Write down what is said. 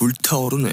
불타오르네.